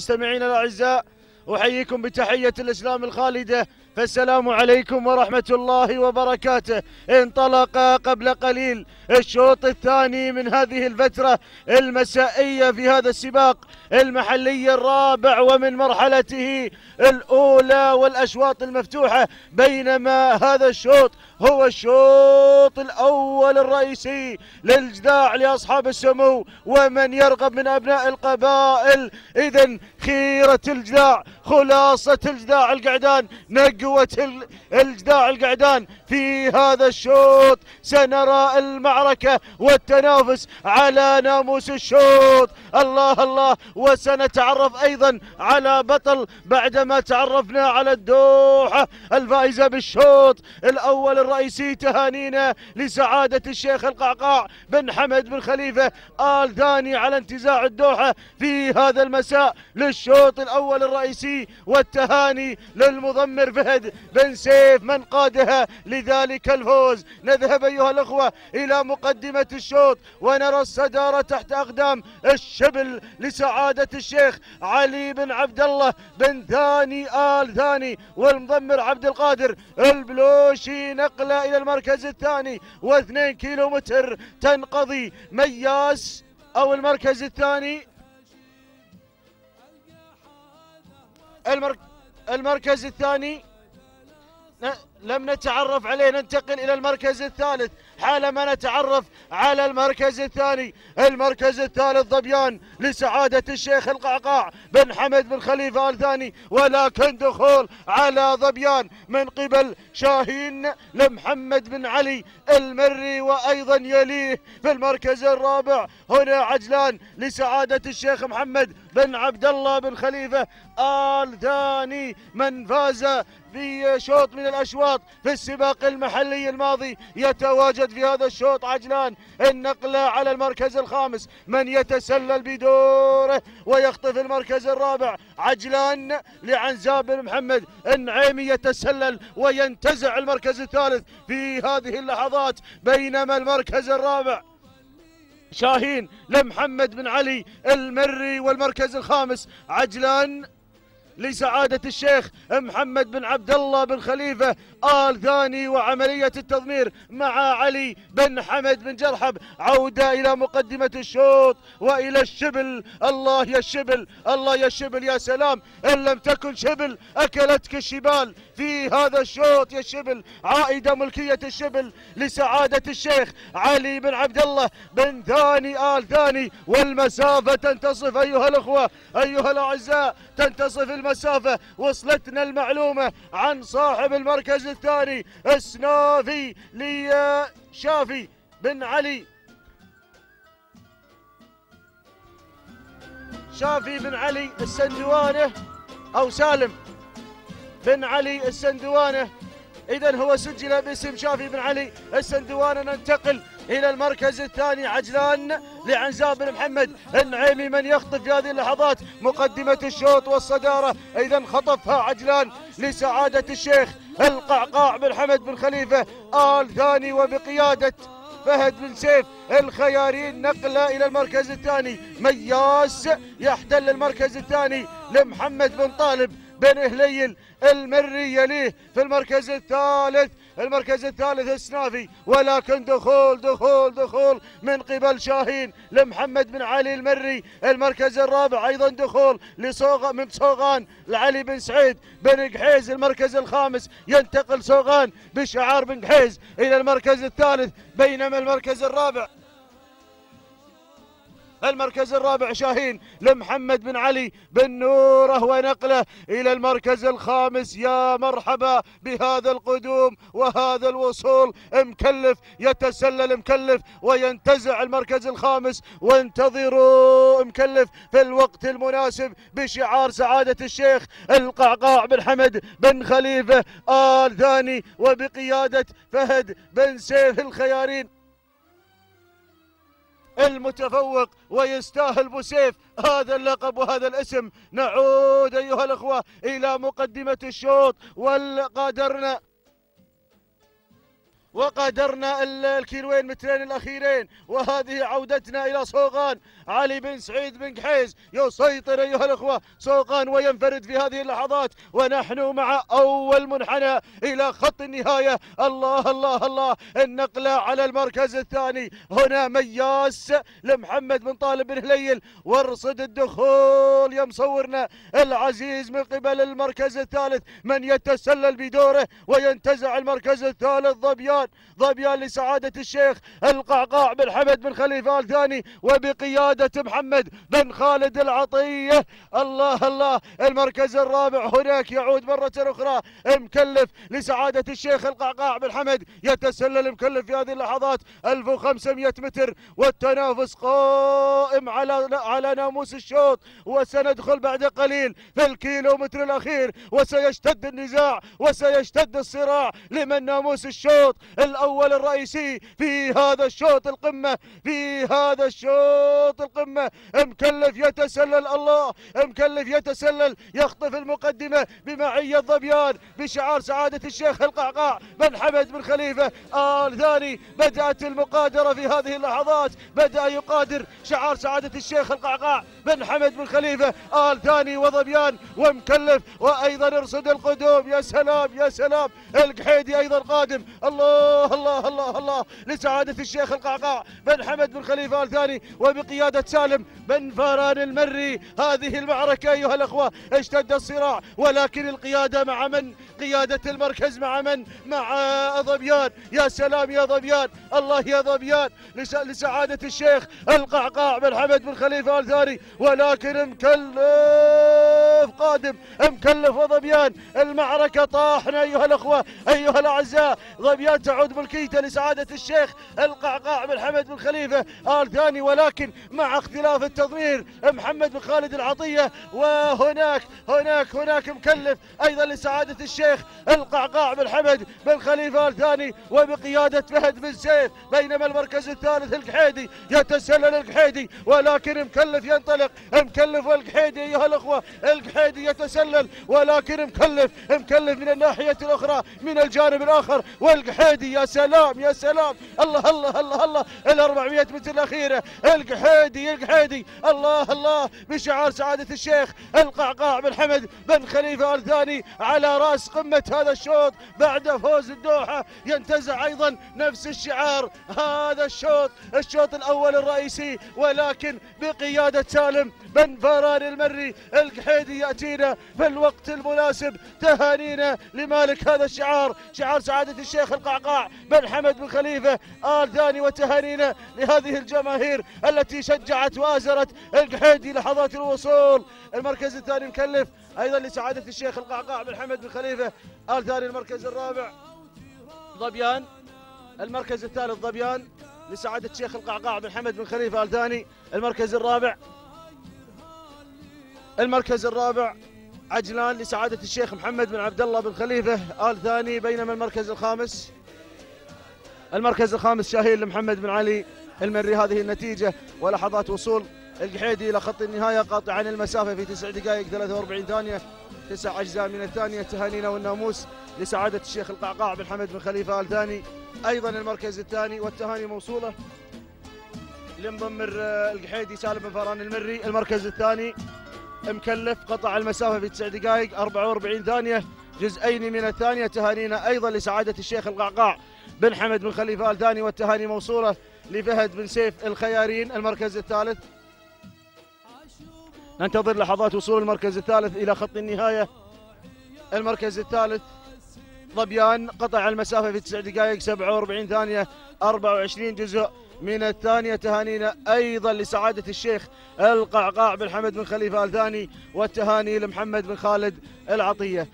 مستمعينا الأعزاء أحييكم بتحية الإسلام الخالدة فالسلام عليكم ورحمة الله وبركاته. انطلق قبل قليل الشوط الثاني من هذه الفترة المسائية في هذا السباق المحلي الرابع ومن مرحلته الأولى والأشواط المفتوحة بينما هذا الشوط هو الشوط الأول الرئيسي للجداع لأصحاب السمو ومن يرغب من أبناء القبائل. اذا خيرة الجداع خلاصة الجداع القعدان نقوة الجداع القعدان. في هذا الشوط سنرى المعركة والتنافس على ناموس الشوط. الله الله. وسنتعرف أيضا على بطل بعدما تعرفنا على الدوحة الفائزة بالشوط. الأول الرئيسي تهانينا لسعادة الشيخ القعقاع بن حمد بن خليفة آل ثاني على انتزاع الدوحة في هذا المساء. للشوط الأول الرئيسي والتهاني للمضمر فهد بن سيف من قادها لذلك الفوز. نذهب أيها الأخوة إلى مقدمة الشوط ونرى الصدارة تحت أقدام الشبل لسعادة الشيخ علي بن عبد الله بن ثاني آل ثاني والمضمر عبد القادر البلوشي. نقلة إلى المركز الثاني واثنين كيلو متر تنقضي مياس أو المركز الثاني. المركز الثاني. لم نتعرف عليه ننتقل إلى المركز الثالث. حالما نتعرف على المركز الثاني. المركز الثالث ظبيان لسعادة الشيخ القعقاع بن حمد بن خليفة الثاني. ولكن دخول على ظبيان من قبل شاهين لمحمد بن علي المري وأيضا يليه في المركز الرابع. هنا عجلان لسعادة الشيخ محمد بن عبد الله بن خليفة. آل ثاني من فاز في شوط من الأشواط. في السباق المحلي الماضي. يتواجد في هذا الشوط عجلان. النقلة على المركز الخامس. من يتسلل بدوره ويخطف المركز الرابع. عجلان لعنزاب بن محمد. النعيمي يتسلل وينتزع المركز الثالث في هذه اللحظات بينما المركز الرابع. شاهين لمحمد بن علي المري والمركز الخامس. عجلان لسعادة الشيخ محمد بن عبد الله بن خليفة آل ثاني وعملية التضمير مع علي بن حمد بن جرحب. عودة إلى مقدمة الشوط وإلى الشبل. الله يا الشبل الله يا الشبل يا سلام. إن لم تكن شبل أكلتك الشبال. في هذا الشوط يا الشبل عائدة ملكية الشبل لسعادة الشيخ علي بن عبد الله بن ثاني آل ثاني. والمسافة تنتصف أيها الأخوة أيها الأعزاء تنتصف المسافة وصلتنا المعلومة عن صاحب المركز الثاني السنافي لشافي بن علي. شافي بن علي السندوانة أو سالم بن علي السندوانة. اذا هو سجل باسم شافي بن علي السندوانة. ننتقل إلى المركز الثاني عجلان لعنزاب بن محمد النعيمي من يخطف في هذه اللحظات مقدمة الشوط والصدارة. إذا خطفها عجلان لسعادة الشيخ القعقاع بن حمد بن خليفة. آل ثاني وبقيادة فهد بن سيف الخيارين نقلة إلى المركز الثاني. مياس يحتل المركز الثاني لمحمد بن طالب بن هليل المري يليه في المركز الثالث. المركز الثالث السنافي. ولكن دخول دخول دخول من قبل شاهين لمحمد بن علي المري. المركز الرابع أيضا دخول لصوغ من صوغان لعلي بن سعيد بن قحيز. المركز الخامس ينتقل صوغان بشعار بن قحيز إلى المركز الثالث بينما المركز الرابع المركز الرابع شاهين لمحمد بن علي بن نوره ونقله إلى المركز الخامس. يا مرحبا بهذا القدوم وهذا الوصول. مكلف يتسلل مكلف وينتزع المركز الخامس. وانتظروا مكلف في الوقت المناسب بشعار سعادة الشيخ القعقاع بن حمد بن خليفة آل ثاني وبقيادة فهد بن سيف الخيارين. المتفوق ويستاهل بوسيف. هذا اللقب وهذا الاسم. نعود أيها الأخوة إلى مقدمة الشوط والقادرنا وقدرنا الكيلوين مترين الأخيرين وهذه عودتنا إلى صوغان علي بن سعيد بن قحيز يسيطر أيها الأخوة. صوغان وينفرد في هذه اللحظات ونحن مع أول منحنى إلى خط النهاية. الله الله الله. النقلة على المركز الثاني. هنا مياس لمحمد بن طالب بن هليل. وارصد الدخول. يا مصورنا العزيز من قبل المركز الثالث من يتسلل بدوره وينتزع المركز الثالث ظبيان ظبيان لسعادة الشيخ القعقاع بن حمد بن خليفة الثاني وبقيادة محمد بن خالد العطية. الله الله المركز الرابع هناك يعود مرة أخرى مكلف لسعادة الشيخ القعقاع بن حمد. يتسلل مكلف في هذه اللحظات 1500 متر والتنافس قائم على على ناموس الشوط. وسندخل بعد قليل في الكيلومتر الأخير وسيشتد النزاع وسيشتد الصراع لمن ناموس الشوط. الأول الرئيسي في هذا الشوط القمة في هذا الشوط القمة. مكلف يتسلل الله مكلف يتسلل يخطف المقدمة بمعية ظبيان بشعار سعادة الشيخ القعقاع بن حمد بن خليفة. آل ثاني بدأت المقادرة في هذه اللحظات بدأ يقادر شعار سعادة الشيخ القعقاع بن حمد بن خليفة. آل ثاني وظبيان ومكلف وأيضا ارصد القدوم. يا سلام يا سلام. القحيدي أيضا قادم. الله الله الله الله لسعادة الشيخ القعقاع بن حمد بن خليفة آل ثاني وبقيادة سالم بن فاران المري. هذه المعركة أيها الأخوة اشتد الصراع ولكن القيادة مع من؟ قيادة المركز مع من؟ مع ظبيان. يا سلام يا ظبيان. الله يا ظبيان. لسعادة الشيخ القعقاع بن حمد بن خليفة آل ثاني ولكن مكلف قادم. مكلف وظبيان المعركة طاحنا أيها الأخوة. أيها الأعزاء. ظبيان تعود ملكيته لسعادة الشيخ القعقاع بن حمد بن خليفة آل ثاني. ولكن مع اختلاف التضمير محمد بن خالد العطية. وهناك هناك هناك مكلف أيضا لسعادة الشيخ القعقاع بن حمد بن خليفة آل ثاني وبقيادة فهد بن سيف بينما المركز الثالث القحيدي يتسلل القحيدي ولكن مكلف ينطلق مكلف والقحيدي أيها الأخوة القحيدي يتسلل ولكن مكلف مكلف من الناحية الأخرى من الجانب الآخر والقحيدي يا سلام يا سلام الله الله الله الله ال 400 متر الأخيرة القحيدي القحيدي الله الله بشعار سعادة الشيخ القعقاع بن حمد بن خليفة آل ثاني على رأس قمة هذا الشوط بعد فوز الدوحة. ينتزع أيضا نفس الشعار. هذا الشوط الشوط الأول الرئيسي. ولكن بقيادة سالم بن فاران المري القحيدي يأتينا في الوقت المناسب. تهانينا لمالك هذا الشعار. شعار سعادة الشيخ القعقاع بن حمد بن خليفة. آل ثاني وتهانينا لهذه الجماهير التي شجعت وآزرت القحيدي لحظات الوصول. المركز الثاني مكلف. أيضا لسعادة الشيخ القعقاع بن حمد بن خليفة آل ثاني المركز الرابع. ظبيان المركز الثالث ظبيان لسعادة الشيخ القعقاع بن حمد بن خليفة آل ثاني المركز الرابع. المركز الرابع عجلان لسعادة الشيخ محمد بن عبد الله بن خليفة آل ثاني بينما المركز الخامس. المركز الخامس شاهين لمحمد بن علي. المري هذه النتيجة ولحظات وصول القحيدي إلى خط النهاية قاطعا المسافة في تسع دقائق 43 ثانية. تسع أجزاء من الثانية تهانينا والناموس لسعادة الشيخ القعقاع بن حمد بن خليفة آل ثاني. أيضا المركز الثاني والتهاني موصولة لمضمر القحيدي سالم بن فران المري. المركز الثاني مكلف قطع المسافة في تسع دقائق 44 ثانية. جزئين من الثانية تهانينا أيضا لسعادة الشيخ القعقاع بن حمد بن خليفة آل ثاني والتهاني موصولة. لفهد بن سيف الخيارين المركز الثالث. ننتظر لحظات وصول المركز الثالث إلى خط النهاية. المركز الثالث ظبيان قطع المسافة في 9 دقائق 47 ثانية 24 جزء. من الثانية تهانينا أيضا لسعادة الشيخ القعقاع بن حمد بن خليفة الثاني والتهاني لمحمد بن خالد العطية.